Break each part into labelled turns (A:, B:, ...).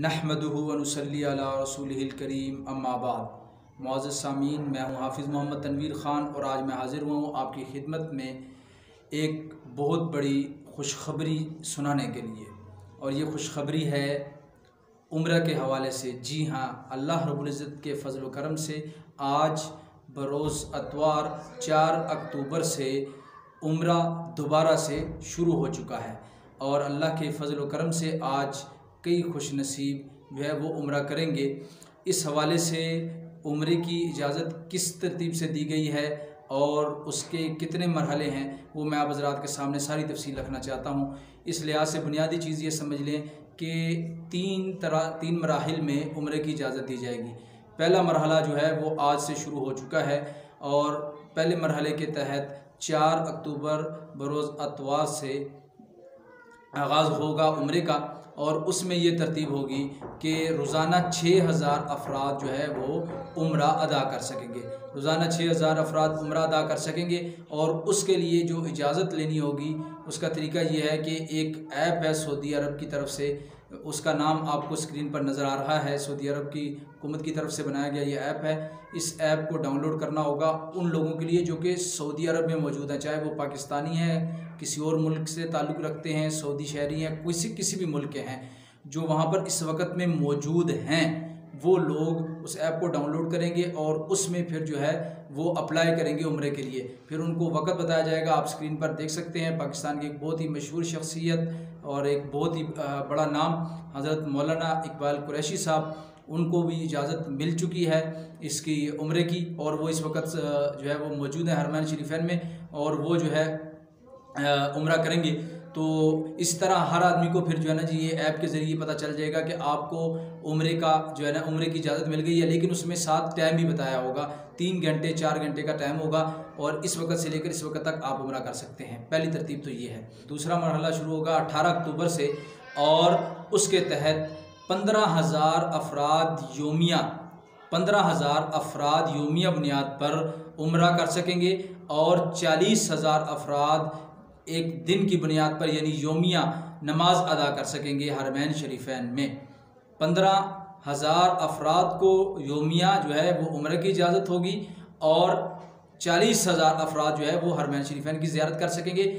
A: نحمده ونصلي علی رسول الکریم، اما بعد۔ معزز سامعین، میں ہوں حافظ محمد تنویر خان اور آج میں حاضر ہوا ہوں آپ کی خدمت میں ایک بہت بڑی خوشخبری سنانے کے لیے۔ اور یہ خوشخبری ہے عمرہ کے حوالے سے۔ جی ہاں اللہ رب العزت کے فضل و کرم سے آج بروز اتوار چار اکتوبر سے عمرہ دوبارہ سے شروع ہو چکا ہے۔ اور اللہ کے فضل و کرم سے آج کئی خوش نصیب جو ہے وہ عمرہ کریں گے۔ اس حوالے سے عمرے کی اجازت کس ترتیب سے دی گئی ہے اور اس کے کتنے مرحلے ہیں وہ میں آپ حضرات کے سامنے ساری تفصیل رکھنا چاہتا ہوں۔ اس لحاظ سے بنیادی چیز یہ سمجھ لیں کہ تین طرح، تین مراحل میں عمرے کی اجازت دی جائے گی۔ پہلا مرحلہ جو ہے وہ آج سے شروع ہو چکا ہے اور پہلے مرحلے کے تحت چار اکتوبر بروز اتوار سے آغاز ہوگا عمرے کا اور اس میں یہ ترتیب ہوگی کہ روزانہ چھ ہزار افراد جو ہے وہ عمرہ ادا کر سکیں گے۔ روزانہ چھ ہزار افراد عمرہ ادا کر سکیں گے اور اس کے لیے جو اجازت لینی ہوگی، اس کا طریقہ یہ ہے کہ ایک ایپ ہے سعودی عرب کی طرف سے، اس کا نام آپ کو اسکرین پر نظر آ رہا ہے، سعودی عرب کی حکومت کی طرف سے بنایا گیا یہ ایپ ہے۔ اس ایپ کو ڈاؤن لوڈ کرنا ہوگا ان لوگوں کے لیے جو کہ سعودی عرب میں موجود ہیں، چاہے وہ پاکستانی ہیں کسی اور ملک سے تعلق رکھتے ہیں، سعودی شہری ہیں، کسی کسی بھی ملک کے ہیں، جو وہاں پر اس وقت میں موجود ہیں، وہ لوگ اس ایپ کو ڈاؤن لوڈ کریں گے اور اس میں پھر جو ہے وہ اپلائی کریں گے عمرے کے لیے۔ پھر ان کو وقت بتایا جائے گا، آپ اسکرین پر دیکھ سکتے ہیں، پاکستان کی ایک بہت ہی مشہور شخصیت اور ایک بہت ہی بڑا نام حضرت مولانا اقبال قریشی صاحب، ان کو بھی اجازت مل چکی ہے اس کی عمرے کی اور وہ اس وقت جو ہے وہ موجود ہیں حرمین شریفین میں اور وہ جو ہے عمرہ کریں گے، تو اس طرح ہر آدمی کو پھر جو ہے نا جی یہ ایپ کے ذریعے پتہ چل جائے گا کہ آپ کو عمرے کا جو ہے نا عمرے کی اجازت مل گئی ہے، لیکن اس میں سات ٹائم بھی بتایا ہوگا، تین گھنٹے، چار گھنٹے کا ٹائم ہوگا، اور اس وقت سے لے کر اس وقت تک آپ عمرہ کر سکتے ہیں۔ پہلی ترتیب تو یہ ہے۔ دوسرا مرحلہ شروع ہوگا اٹھارہ اکتوبر سے، اور اس کے تحت پندرہ ہزار افراد یومیہ، پندرہ ہزار افراد یومیہ بنیاد پر عمرہ کر سکیں گے، اور چالیس ہزار افراد ایک دن کی بنیاد پر یعنی یومیہ نماز ادا کر سکیں گے حرمین شریفین میں۔ پندرہ ہزار افراد کو یومیہ جو ہے وہ عمرہ کی اجازت ہوگی اور چالیس ہزار افراد جو ہے وہ حرمین شریفین کی زیارت کر سکیں گے۔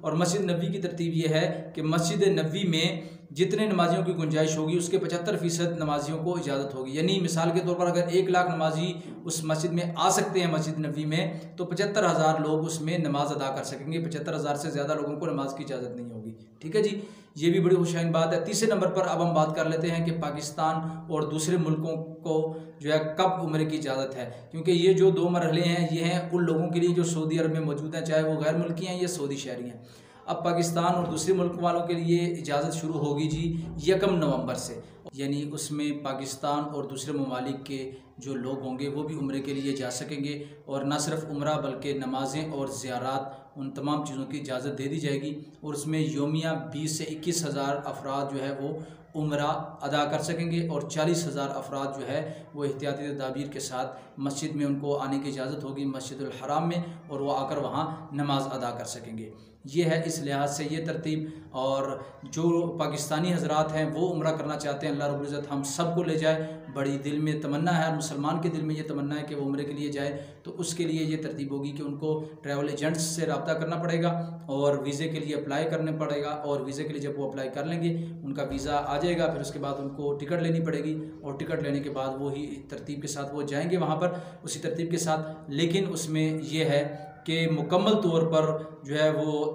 A: اور مسجد نبی کی ترتیب یہ ہے کہ مسجد نبی میں جتنے نمازیوں کی گنجائش ہوگی، اس کے پچہتر فیصد نمازیوں کو اجازت ہوگی۔ یعنی مثال کے طور پر اگر ایک لاکھ نمازی اس مسجد میں آ سکتے ہیں، مسجد نبی میں، تو پچہتر ہزار لوگ اس میں نماز ادا کر سکیں گے۔ پچہتر ہزار سے زیادہ لوگوں کو نماز کی اجازت نہیں ہوگی۔ ٹھیک ہے جی؟ یہ بھی بڑی خوشائن بات ہے۔ تیسرے نمبر پر اب ہم بات کر لیتے ہیں کہ پاکستان اور دوسرے ملکوں کو جو ہے کب عمرے کی اجازت ہے۔ کیونکہ یہ جو دو مرحلے ہیں، یہ ہیں ان لوگوں کے لیے جو سعودی عرب میں موجود ہیں، چاہے وہ غیر ملکی ہیں یا سعودی شہری ہیں۔ اب پاکستان اور دوسرے ملک والوں کے لیے اجازت شروع ہوگی جی یکم نومبر سے۔ یعنی اس میں پاکستان اور دوسرے ممالک کے جو لوگ ہوں گے وہ بھی عمرے کے لیے جا سکیں گے اور نہ صرف عمرہ بلکہ نمازیں اور زیارات ان تمام چیزوں کی اجازت دے دی جائے گی۔ اور اس میں یومیہ بیس سے اکیس ہزار افراد جو ہے وہ عمرہ ادا کر سکیں گے اور چالیس ہزار افراد جو ہے وہ احتیاطی تدابیر کے ساتھ مسجد میں ان کو آنے کی اجازت ہوگی مسجد الحرام میں اور وہ آ کر وہاں نماز ادا کر سکیں گے۔ یہ ہے اس لحاظ سے یہ ترتیب اور جو پاکستانی حضرات ہیں وہ عمرہ کرنا چاہتے ہیں، اللہ رب العزت ہم سب کو لے جائے۔ بڑی دل میں تمنا ہے اور مسلمان کے دل میں یہ تمنا ہے کہ وہ عمرے کے لیے جائے۔ تو اس کے لیے یہ ترتیب ہوگی کہ ان کو ٹریول ایجنٹس سے رابطہ کرنا پڑے گا اور ویزے کے لیے اپلائی کرنے پڑے گا اور ویزے کے لیے جب وہ اپلائی کر لیں گے، ان کا ویزا آ جائے گا، پھر اس کے بعد ان کو ٹکٹ لینی پڑے گی اور ٹکٹ لینے کے بعد وہی ترتیب کے ساتھ وہ جائیں گے وہاں پر، اسی ترتیب کے ساتھ۔ لیکن اس میں یہ ہے کہ مکمل طور پر جو ہے وہ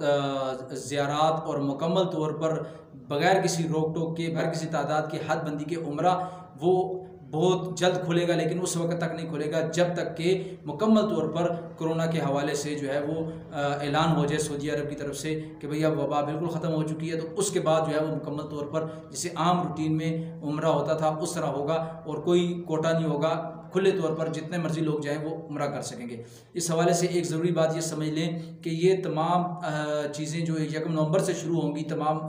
A: زیارات اور مکمل طور پر بغیر کسی روک ٹوک کے، بغیر کسی تعداد کے، حد بندی کے عمرہ وہ بہت جلد کھلے گا، لیکن اس وقت تک نہیں کھلے گا، جب تک کہ مکمل طور پر کرونا کے حوالے سے جو ہے وہ اعلان ہو جائے سعودی عرب کی طرف سے کہ بھئی اب وبا بالکل ختم ہو چکی ہے، تو اس کے بعد جو ہے وہ مکمل طور پر جسے عام روٹین میں عمرہ ہوتا تھا، اس طرح ہوگا اور کوئی کوٹا نہیں ہوگا۔ کھلے طور پر جتنے مرضی لوگ جائیں وہ عمرہ کر سکیں گے۔ اس حوالے سے ایک ضروری بات یہ سمجھ لیں کہ یہ تمام چیزیں جو یکم نومبر سے شروع ہوں گی، تمام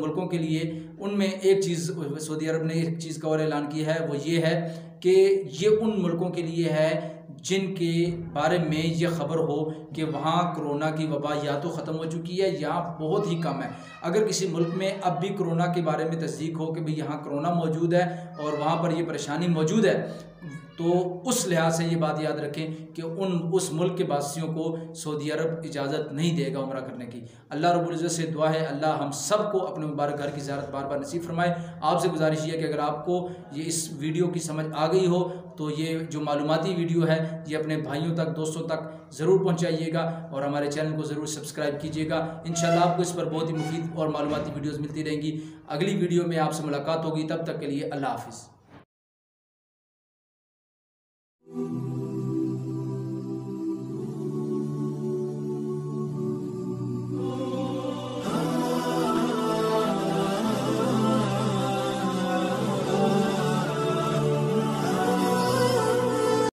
A: ملکوں کے لیے، ان میں ایک چیز سعودی عرب نے ایک چیز کا اور اعلان کیا ہے، وہ یہ ہے کہ یہ ان ملکوں کے لیے ہے جن کے بارے میں یہ خبر ہو کہ وہاں کرونا کی وبا یا تو ختم ہو چکی ہے یا بہت ہی کم ہے۔ اگر کسی ملک میں اب بھی کرونا کے بارے میں تصدیق ہو کہ بھئی یہاں کرونا موجود ہے اور وہاں پر یہ پریشانی موجود ہے تو اس لحاظ سے یہ بات یاد رکھیں کہ ان اس ملک کے باسیوں کو سعودی عرب اجازت نہیں دے گا عمرہ کرنے کی۔ اللہ رب العزت سے دعا ہے، اللہ ہم سب کو اپنے مبارک گھر کی زیارت بار بار نصیب فرمائے۔ آپ سے گزارش یہ ہے کہ اگر آپ کو یہ اس ویڈیو کی سمجھ آ گئی ہو تو یہ جو معلوماتی ویڈیو ہے یہ اپنے بھائیوں تک، دوستوں تک ضرور پہنچائیے گا اور ہمارے چینل کو ضرور سبسکرائب کیجیے گا۔ انشاءاللہ آپ کو اس پر بہت ہی مفید اور معلوماتی ویڈیوز ملتی رہیں گی۔ اگلی ویڈیو میں آپ سے ملاقات ہوگی۔ تب تک کے لیے اللہ حافظ۔